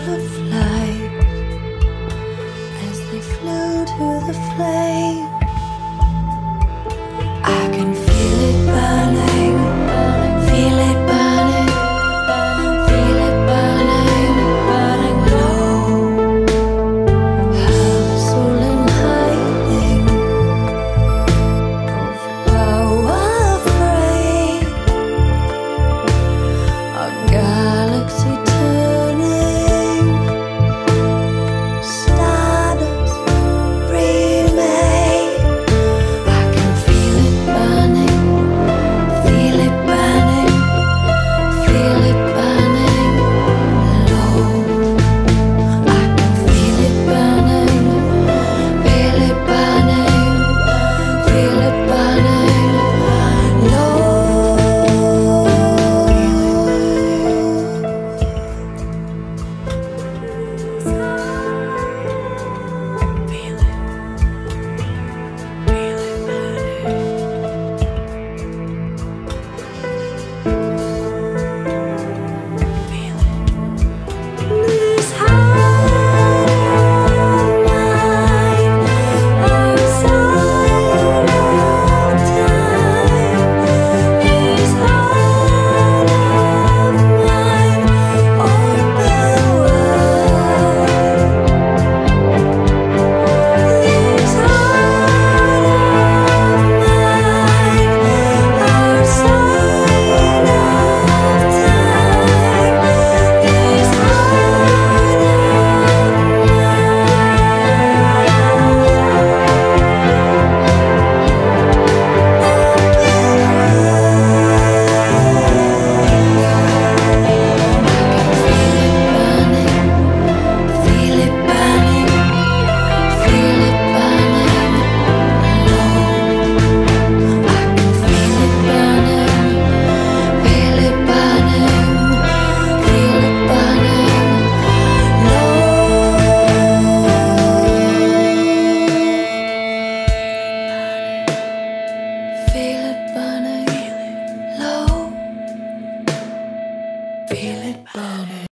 butterflies as they flew to the flame.